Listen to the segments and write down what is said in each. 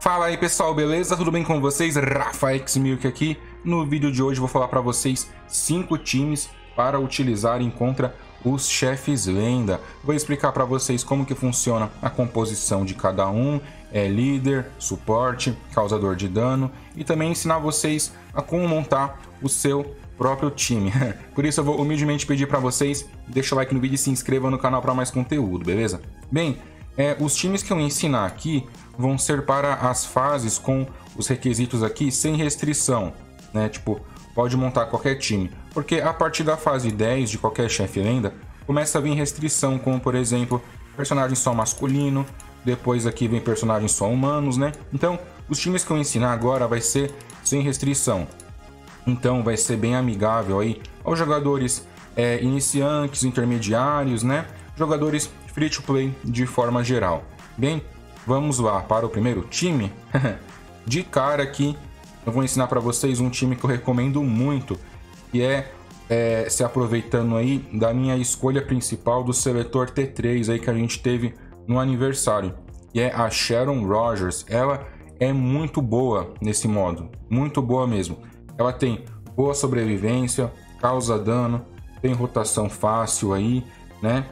Fala aí pessoal, beleza? Tudo bem com vocês? Rafa X aqui. No vídeo de hoje vou falar para vocês cinco times para utilizarem contra os chefes lenda. Vou explicar para vocês como que funciona a composição de cada um, é líder, suporte, causador de dano e também ensinar vocês a como montar o seu próprio time. Por isso eu vou humildemente pedir para vocês, deixa o like no vídeo e se inscreva no canal para mais conteúdo, beleza? Bem, é, os times que eu ensinar aqui vão ser para as fases com os requisitos aqui sem restrição, né? Tipo, pode montar qualquer time. Porque a partir da fase 10 de qualquer chefe lenda, começa a vir restrição, como por exemplo, personagem só masculino, depois aqui vem personagens só humanos, né? Então, os times que eu ensinar agora vai ser sem restrição. Então, vai ser bem amigável aí aos jogadores é, iniciantes, intermediários, né? Jogadores free to play de forma geral. Bem, vamos lá para o primeiro time. de cara aqui, eu vou ensinar para vocês um time que eu recomendo muito, que é, é, se aproveitando aí da minha escolha principal do seletor T3 aí que a gente teve no aniversário, e é a Sharon Rogers. Ela é muito boa nesse modo, muito boa mesmo. Ela tem boa sobrevivência, causa dano, tem rotação fácil aí, né?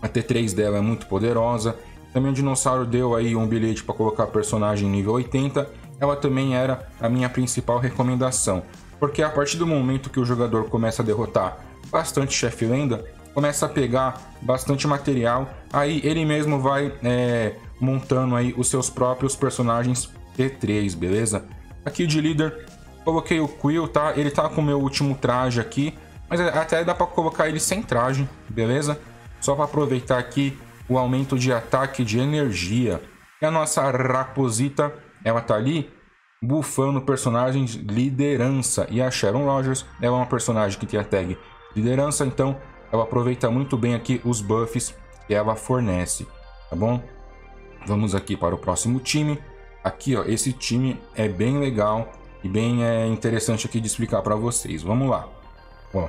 A T3 dela é muito poderosa. Também o dinossauro deu aí um bilhete para colocar personagem nível 80. Ela também era a minha principal recomendação, porque a partir do momento que o jogador começa a derrotar bastante chefe lenda, começa a pegar bastante material, aí ele mesmo vai é, montando aí os seus próprios personagens T3, beleza? Aqui de líder, coloquei o Quill, tá? Ele tá com o meu último traje aqui, mas até dá para colocar ele sem traje, beleza? Só para aproveitar aqui o aumento de ataque de energia. E a nossa Raposita, ela tá ali bufando personagens liderança. E a Sharon Rogers, ela é uma personagem que tem a tag liderança, então ela aproveita muito bem aqui os buffs que ela fornece, tá bom? Vamos aqui para o próximo time. Aqui, ó, esse time é bem legal e bem é, interessante aqui de explicar para vocês. Vamos lá. Ó,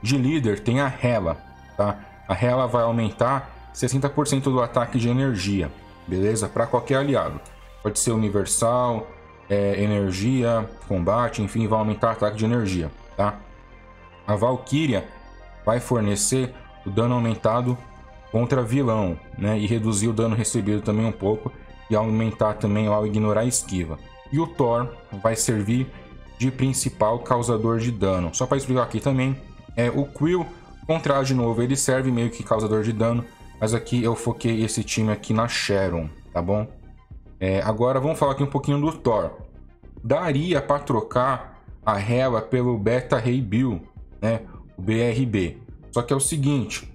de líder tem a Hela, tá? A Hela vai aumentar 60% do ataque de energia, beleza? Para qualquer aliado. Pode ser universal, é, energia, combate, enfim, vai aumentar o ataque de energia, tá? A Valkyria vai fornecer o dano aumentado contra vilão, né? E reduzir o dano recebido também um pouco e aumentar também ao ignorar a esquiva. E o Thor vai servir de principal causador de dano. Só para explicar aqui também, é o Quill com traje novo, ele serve meio que causador de dano, mas aqui eu foquei esse time aqui na Sharon, tá bom? É, agora vamos falar aqui um pouquinho do Thor. Daria para trocar a Hela pelo Beta Ray Bill, né? O BRB. Só que é o seguinte,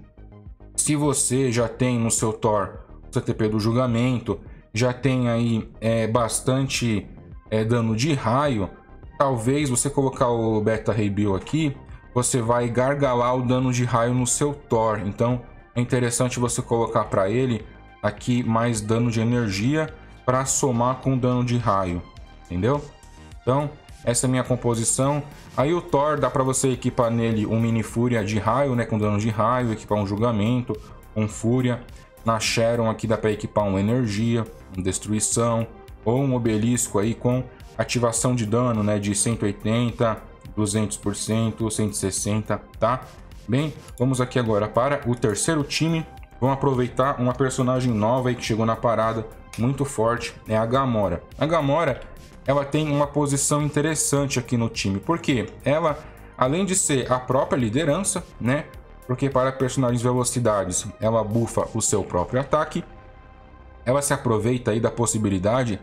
se você já tem no seu Thor o CTP do julgamento, já tem aí é, bastante é, dano de raio, talvez você colocar o Beta Ray Bill aqui, você vai gargalar o dano de raio no seu Thor. Então é interessante você colocar para ele aqui mais dano de energia para somar com dano de raio, entendeu? Então essa é a minha composição. Aí o Thor dá para você equipar nele um mini fúria de raio, né, com dano de raio, equipar um julgamento, um fúria. Na Sharon aqui dá para equipar uma energia, uma destruição ou um obelisco aí com ativação de dano, né, de 180, 200%, 160, tá? Bem, vamos aqui agora para o terceiro time. Vamos aproveitar uma personagem nova aí que chegou na parada, muito forte, é a Gamora. A Gamora, ela tem uma posição interessante aqui no time, porque ela, além de ser a própria liderança, né? Porque para personagens velocidades, ela bufa o seu próprio ataque. Ela se aproveita aí da possibilidade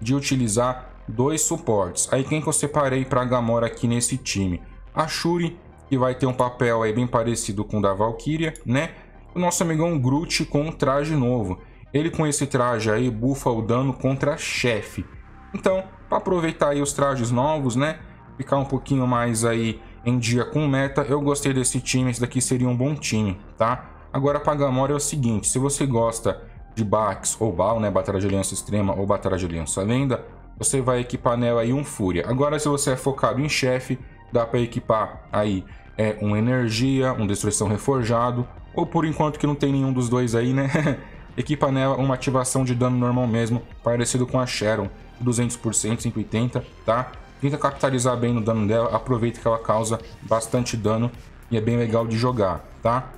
de utilizar dois suportes. Aí quem que eu separei para Gamora aqui nesse time? A Shuri, que vai ter um papel aí bem parecido com o da Valkyria, né? O nosso amigão Groot com um traje novo. Ele com esse traje aí bufa o dano contra chefe. Então, para aproveitar aí os trajes novos, né? Ficar um pouquinho mais aí em dia com meta, eu gostei desse time, esse daqui seria um bom time, tá? Agora para Gamora é o seguinte, se você gosta de Bax ou Bal, né, Batalha de Aliança Extrema ou Batalha de Aliança Lenda, você vai equipar nela aí um Fúria. Agora, se você é focado em chefe, dá para equipar aí é, um Energia, um Destruição Reforjado, ou por enquanto que não tem nenhum dos dois aí, né? equipa nela uma ativação de dano normal mesmo, parecido com a Sharon, 200%, 180, tá? Tenta capitalizar bem no dano dela, aproveita que ela causa bastante dano e é bem legal de jogar, tá?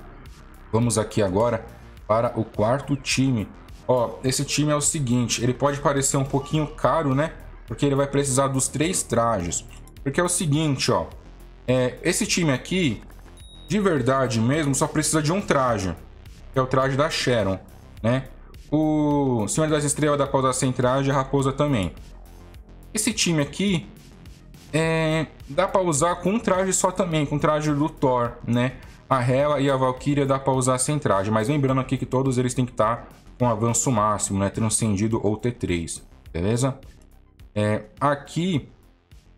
Vamos aqui agora para o quarto time. Ó, esse time é o seguinte, ele pode parecer um pouquinho caro, né? Porque ele vai precisar dos três trajes. Porque é o seguinte, ó. É, esse time aqui, de verdade mesmo, só precisa de um traje. Que é o traje da Sharon, né? O Senhor das Estrelas dá pra usar sem traje, a Raposa também. Esse time aqui, é, dá pra usar com um traje só também, com o traje do Thor, né? A Hela e a Valkyria dá pra usar sem traje, mas lembrando aqui que todos eles têm que estar tá com avanço máximo, né? Transcendido ou T3, beleza? É, aqui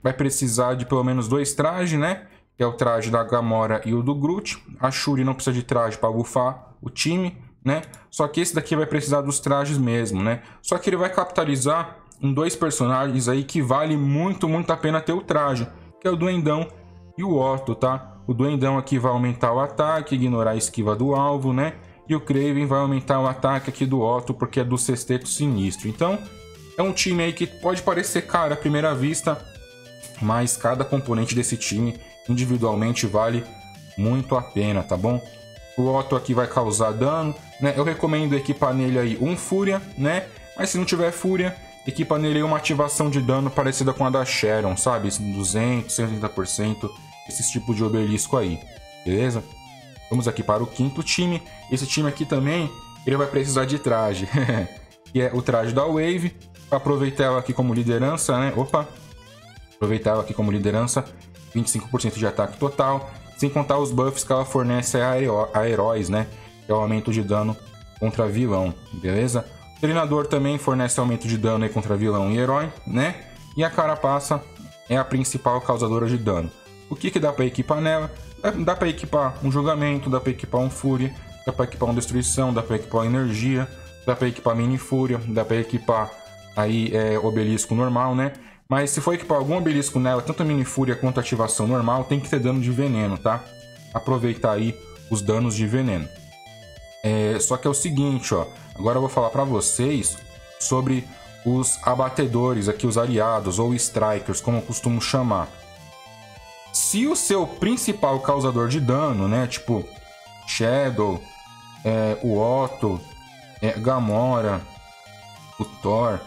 vai precisar de pelo menos dois trajes, né? Que é o traje da Gamora e o do Groot. A Shuri não precisa de traje para bufar o time, né? Só que esse daqui vai precisar dos trajes mesmo, né? Só que ele vai capitalizar em dois personagens aí que vale muito, muito a pena ter o traje, que é o Duendão e o Otto, tá? O Duendão aqui vai aumentar o ataque, ignorar a esquiva do alvo, né? E o Kraven vai aumentar o ataque aqui do Otto, porque é do sexteto sinistro. Então, é um time aí que pode parecer caro à primeira vista, mas cada componente desse time individualmente vale muito a pena, tá bom? O Otto aqui vai causar dano, né? Eu recomendo equipar nele aí um Fúria, né? Mas se não tiver Fúria, equipa nele uma ativação de dano parecida com a da Sharon, sabe? 200, 130%, esse tipo de obelisco aí, beleza? Vamos aqui para o quinto time. Esse time aqui também, ele vai precisar de traje, que é o traje da Wave. Aproveitar ela aqui como liderança, né? Opa! Aproveitar aqui como liderança, 25% de ataque total, sem contar os buffs que ela fornece a, a heróis, né? Que é o aumento de dano contra vilão, beleza? O treinador também fornece aumento de dano contra vilão e herói, né? E a carapaça é a principal causadora de dano. O que, que dá para equipar nela? Dá para equipar um julgamento, dá para equipar um fúria, dá para equipar uma destruição, dá para equipar energia, dá para equipar mini fúria, dá para equipar aí é, obelisco normal, né? Mas se for equipar algum obelisco nela, tanto a mini fúria quanto a ativação normal, tem que ter dano de veneno, tá? Aproveitar aí os danos de veneno. É, só que é o seguinte, ó. Agora eu vou falar para vocês sobre os abatedores aqui, os aliados ou strikers, como eu costumo chamar. Se o seu principal causador de dano, né, tipo Shadow, é, o Otto, é, Gamora, o Thor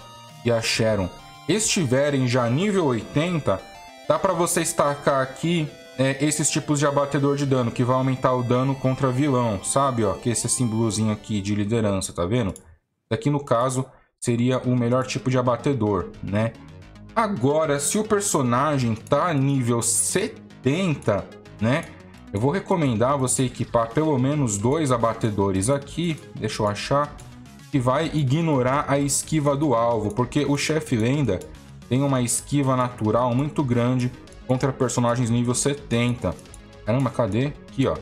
e a Sharon estiverem já nível 80, dá para você destacar aqui é, esses tipos de abatedor de dano, que vai aumentar o dano contra vilão, sabe? Ó, que esse símbolozinho aqui de liderança, tá vendo? Aqui no caso seria o melhor tipo de abatedor, né? Agora, se o personagem tá nível 70, né? Eu vou recomendar você equipar pelo menos dois abatedores aqui. Deixa eu achar que vai ignorar a esquiva do alvo, porque o chefe lenda tem uma esquiva natural muito grande contra personagens nível 70. Caramba, cadê? Aqui, ó.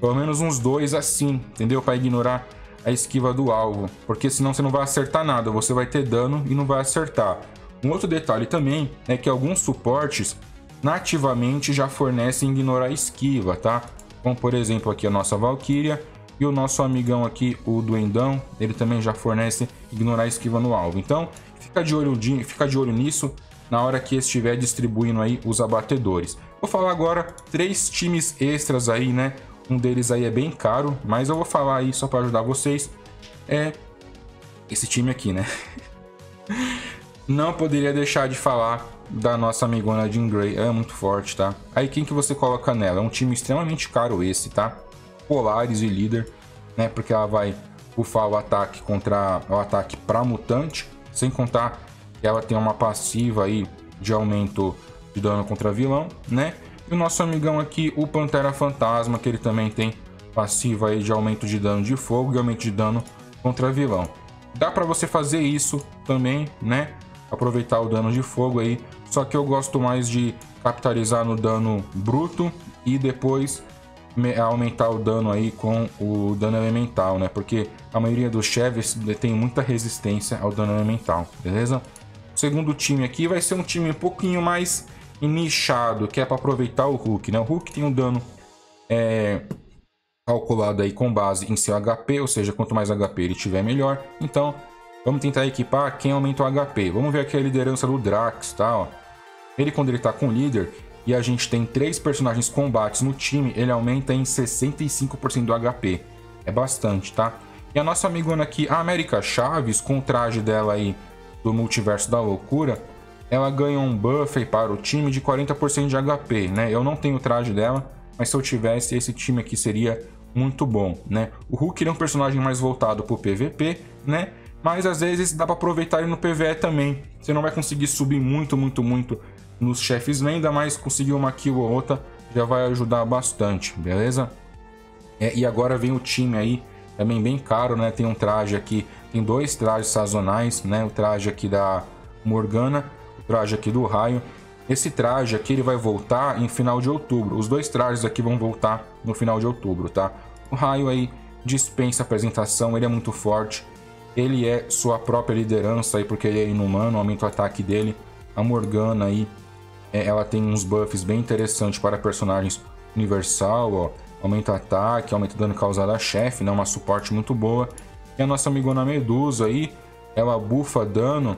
Pelo menos uns dois assim, entendeu? Para ignorar a esquiva do alvo, porque senão você não vai acertar nada, você vai ter dano e não vai acertar. Um outro detalhe também é que alguns suportes nativamente já fornecem ignorar esquiva, tá? Como por exemplo aqui a nossa Valkyria e o nosso amigão aqui, o Duendão, ele também já fornece ignorar esquiva no alvo. Então, fica de olho, fica de olho nisso na hora que estiver distribuindo aí os abatedores. Vou falar agora três times extras aí, né? Um deles aí é bem caro, mas eu vou falar aí só para ajudar vocês. É esse time aqui, né? Não poderia deixar de falar da nossa amigona Jean Grey, é muito forte, tá? Aí quem que você coloca nela? É um time extremamente caro esse, tá? Polaris e líder, né? Porque ela vai bufar o ataque contra o ataque para mutante, sem contar que ela tem uma passiva aí de aumento de dano contra vilão, né? E o nosso amigão aqui, o Pantera Fantasma, que ele também tem passiva aí de aumento de dano de fogo e aumento de dano contra vilão. Dá para você fazer isso também, né? Aproveitar o dano de fogo aí, só que eu gosto mais de capitalizar no dano bruto e depois aumentar o dano aí com o dano elemental, né? Porque a maioria dos chefes tem muita resistência ao dano elemental, beleza? O segundo time aqui vai ser um time um pouquinho mais nichado, que é para aproveitar o Hulk, né? O Hulk tem um dano é, calculado aí com base em seu HP, ou seja, quanto mais HP ele tiver, melhor. Então, vamos tentar equipar quem aumenta o HP. Vamos ver aqui a liderança do Drax, tá? Ó. Ele, quando ele tá com líder, e a gente tem três personagens combates no time, ele aumenta em 65% do HP. É bastante, tá? E a nossa amigona aqui, a América Chaves, com o traje dela aí do Multiverso da Loucura, ela ganha um buff para o time de 40% de HP, né? Eu não tenho o traje dela, mas se eu tivesse, esse time aqui seria muito bom, né? O Hulk é um personagem mais voltado para o PVP, né? Mas às vezes dá para aproveitar ele no PVE também. Você não vai conseguir subir muito, muito, muito nos chefes lenda, mas conseguir uma kill ou outra já vai ajudar bastante, beleza? É, e agora vem o time aí, também bem caro, né? Tem um traje aqui, tem dois trajes sazonais, né? O traje aqui da Morgana, o traje aqui do Raio. Esse traje aqui ele vai voltar em final de outubro. Os dois trajes aqui vão voltar no final de outubro, tá? O Raio aí dispensa apresentação, ele é muito forte. Ele é sua própria liderança aí, porque ele é inumano, aumenta o ataque dele. A Morgana aí é, ela tem uns buffs bem interessantes para personagens universal, ó. Aumenta ataque, aumenta dano causado a chefe, né? Uma suporte muito boa. E a nossa amigona Medusa aí, ela bufa dano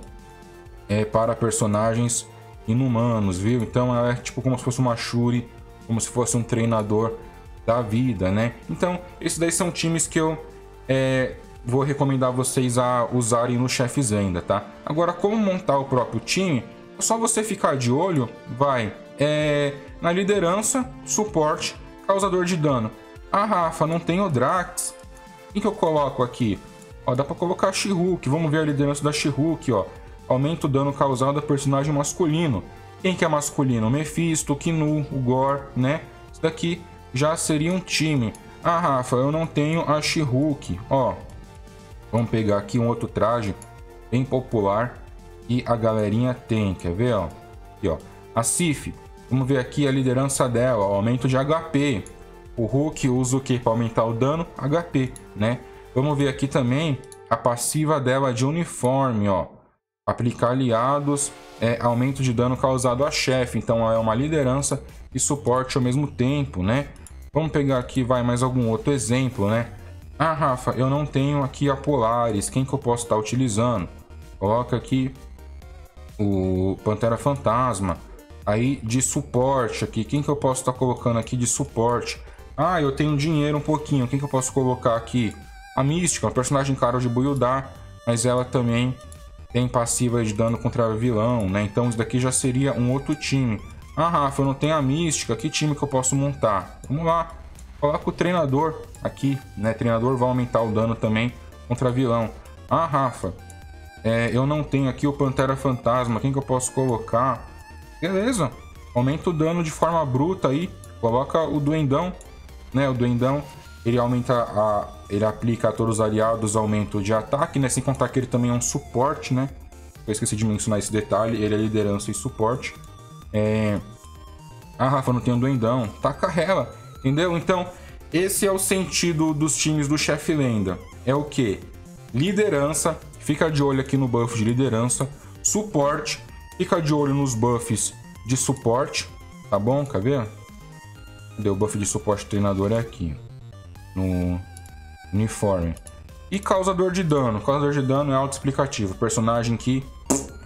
é, para personagens inumanos, viu? Então ela é tipo como se fosse uma Shuri, como se fosse um treinador da vida, né? Então, esses daí são times que eu é, vou recomendar vocês a usarem no Chefes ainda, tá? Agora, como montar o próprio time, só você ficar de olho, vai, é, na liderança, suporte, causador de dano. Ah, Rafa, não tem o Drax. O que eu coloco aqui? Ó, dá pra colocar a she Vamos ver a liderança da she ó. Aumenta o dano causado a personagem masculino. Quem que é masculino? O Mephisto, o Kinu, o Gore, né? Isso daqui já seria um time. Ah, Rafa, eu não tenho a she Ó, vamos pegar aqui um outro traje bem popular que a galerinha tem. Quer ver, ó? Aqui, ó. A Sif, vamos ver aqui a liderança dela, ó, aumento de HP. O Hulk usa o que para aumentar o dano? HP, né? Vamos ver aqui também a passiva dela de uniforme, ó. Aplicar aliados, é aumento de dano causado a chefe. Então é uma liderança e suporte ao mesmo tempo, né? Vamos pegar aqui, vai, mais algum outro exemplo, né? Ah, Rafa, eu não tenho aqui a Polaris. Quem que eu posso estar utilizando? Coloca aqui o Pantera Fantasma. Aí de suporte aqui, quem que eu posso estar colocando aqui de suporte? Ah, eu tenho dinheiro um pouquinho, quem que eu posso colocar aqui? A Mística, um personagem caro de buildar, mas ela também tem passiva de dano contra vilão, né? Então isso daqui já seria um outro time. Ah, Rafa, eu não tenho a Mística, que time que eu posso montar? Vamos lá, coloca o treinador aqui, né? Treinador vai aumentar o dano também contra vilão. Ah, Rafa, é, eu não tenho aqui o Pantera Fantasma. Quem que eu posso colocar? Beleza. Aumenta o dano de forma bruta aí. Coloca o Duendão. Né? O Duendão, ele aumenta a... Ele aplica a todos os aliados aumento de ataque, né? Sem contar que ele também é um suporte, né? Eu esqueci de mencionar esse detalhe. Ele é liderança e suporte. É... Ah, Rafa, não tem um Duendão. Taca ela. Entendeu? Então, esse é o sentido dos times do chefe lenda. É o que? Liderança Fica de olho aqui no buff de liderança, suporte, fica de olho nos buffs de suporte, tá bom? Quer ver? Cadê o buff de suporte treinador é aqui, no uniforme. E causador de dano. Causador de dano é auto-explicativo. Personagem que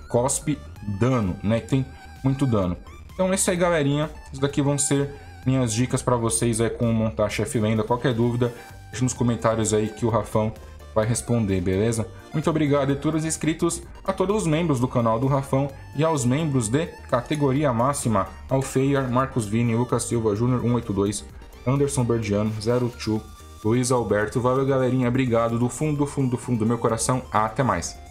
cospe dano, né? Que tem muito dano. Então é isso aí, galerinha. Isso daqui vão ser minhas dicas para vocês aí como montar chefe lenda. Qualquer dúvida, deixe nos comentários aí que o Rafão vai responder, beleza? Muito obrigado a todos os inscritos, a todos os membros do canal do Rafão e aos membros de categoria máxima, Alfeiar, Marcos Vini, Lucas Silva Júnior 182, Anderson Berdiano, 02, Luiz Alberto. Valeu, galerinha. Obrigado do fundo, do fundo, do fundo do meu coração. Até mais.